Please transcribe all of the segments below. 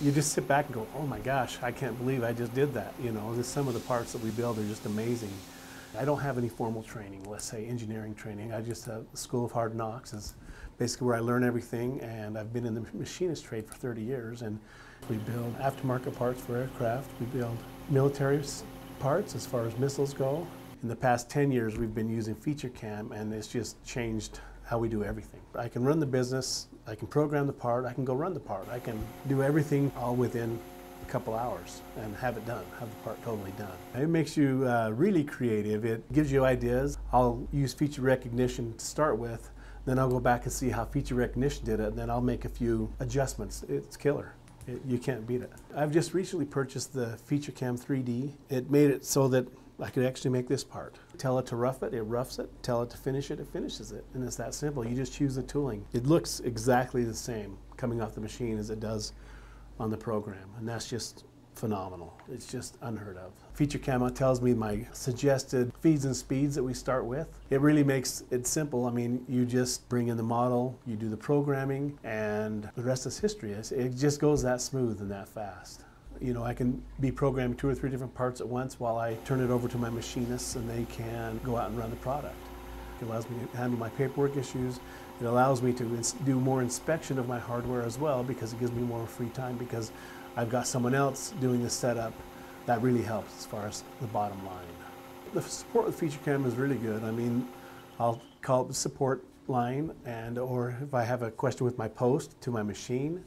you just sit back and go, oh my gosh, I can't believe I just did that. You know, some of the parts that we build are just amazing. I don't have any formal training, let's say engineering training. I just have the School of Hard Knocks is basically where I learn everything and I've been in the machinist trade for 30 years and we build aftermarket parts for aircraft, we build military parts as far as missiles go. In the past 10 years we've been using FeatureCam and it's just changed how we do everything. I can run the business, I can program the part, I can go run the part, I can do everything all within a couple hours and have it done, have the part totally done. It makes you uh, really creative. It gives you ideas. I'll use feature recognition to start with, then I'll go back and see how feature recognition did it, and then I'll make a few adjustments. It's killer. It, you can't beat it. I've just recently purchased the FeatureCam 3D. It made it so that I could actually make this part. Tell it to rough it, it roughs it. Tell it to finish it, it finishes it. And it's that simple. You just choose the tooling. It looks exactly the same coming off the machine as it does on the program. And that's just phenomenal. It's just unheard of. FeatureCam tells me my suggested feeds and speeds that we start with. It really makes it simple. I mean, you just bring in the model, you do the programming, and the rest is history. It just goes that smooth and that fast. You know, I can be programming two or three different parts at once while I turn it over to my machinists and they can go out and run the product. It allows me to handle my paperwork issues. It allows me to do more inspection of my hardware as well because it gives me more free time because I've got someone else doing the setup. That really helps as far as the bottom line. The support with FeatureCam is really good. I mean, I'll call the support line and or if I have a question with my post to my machine,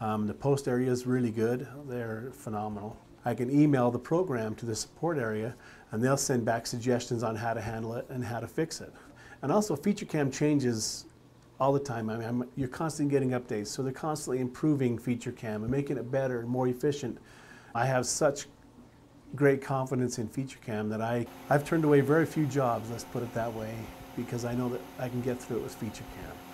um, the post area is really good. They're phenomenal. I can email the program to the support area and they'll send back suggestions on how to handle it and how to fix it. And also FeatureCam changes all the time. I mean, I'm, you're constantly getting updates, so they're constantly improving FeatureCam and making it better and more efficient. I have such great confidence in FeatureCam that I, I've turned away very few jobs, let's put it that way, because I know that I can get through it with FeatureCam.